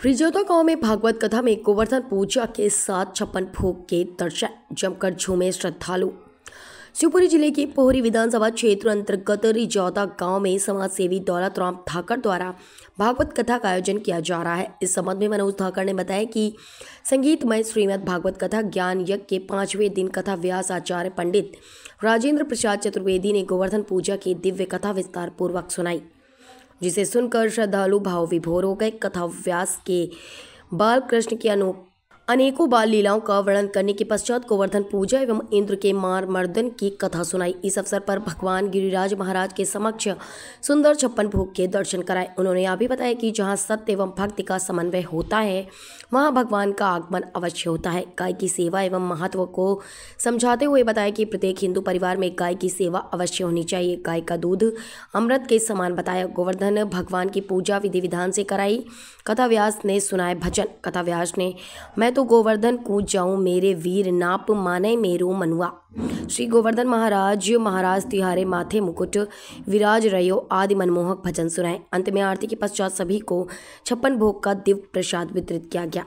फ्रिजौता गाँव में भागवत कथा में गोवर्धन पूजा के साथ छप्पन भोग के दर्शन, जमकर झूमे श्रद्धालु। शिवपुरी ज़िले के पोहरी विधानसभा क्षेत्र अंतर्गत रिजौता गाँव में समाज सेवी दौलत राम ठाकर द्वारा भागवत कथा का आयोजन किया जा रहा है। इस संबंध में मनोज ठाकर ने बताया कि संगीतमय श्रीमद भागवत कथा, ज्ञान यज्ञ के पाँचवें दिन कथा व्यास आचार्य पंडित राजेंद्र प्रसाद चतुर्वेदी ने गोवर्धन पूजा की दिव्य कथा विस्तार पूर्वक सुनाई। जिसे सुनकर श्रद्धालु भाव विभोर हो गए। कथा व्यास के बालकृष्ण की अनु अनेकों बाल लीलाओं का वर्णन करने के पश्चात गोवर्धन पूजा एवं इंद्र के मार मर्दन की कथा सुनाई। इस अवसर पर भगवान गिरिराज महाराज के समक्ष सुंदर छप्पन भोग के दर्शन कराए। उन्होंने यह भी बताया कि जहाँ सत्य एवं भक्ति का समन्वय होता है, वहाँ भगवान का आगमन अवश्य होता है। गाय की सेवा एवं महत्व को समझाते हुए बताया कि प्रत्येक हिंदू परिवार में गाय की सेवा अवश्य होनी चाहिए। गाय का दूध, अमृत के समान बताया गोवर्धन भगवान की पूजा विधि विधान से कराई। कथा व्यास ने सुनाए भजन। कथा व्यास ने, मैं तो गोवर्धन कूद जाऊँ, मेरे वीर नाप माने मेरो मनुआ। श्री गोवर्धन महाराज महाराज तिहारे माथे मुकुट, विराज रयो आदि मनमोहक भजन सुनाए। अंत में आरती के पश्चात सभी को छप्पन भोग का दिव्य प्रसाद वितरित किया गया।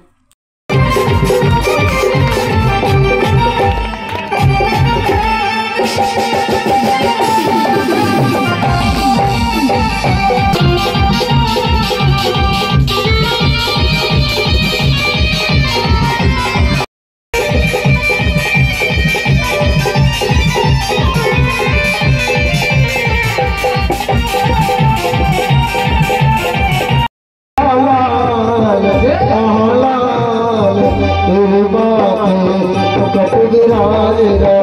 कपूर राज